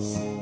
see.